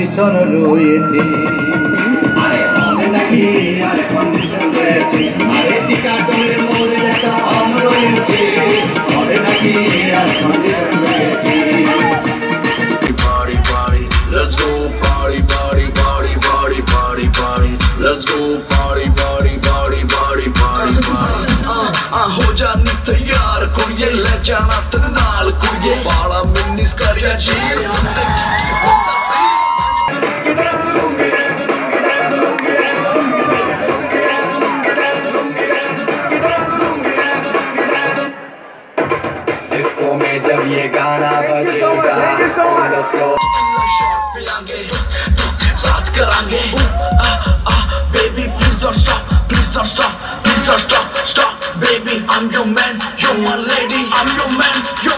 Condition রয়েছে আরে মনে নাকি আরে কন্ডিশন রয়েছে আরে টিকার দলের মনে একটা অম রয়েছে মনে নাকি আরে কন্ডিশন রয়েছে Party, party, let's go party, party, party, party, party, party. Let's go party, party, party, party, party, party. Ah, ah, ho ja ni taiyar, kuriye le jana tere naal, kuriye bala minnis kariya jeer. जब ये गाना बजेगा on the floor Tequila shot पिलांगे साथ करांगे ah, ah, baby please don't stop please don't stop please don't stop stop baby I'm your man you're my lady I'm your man you're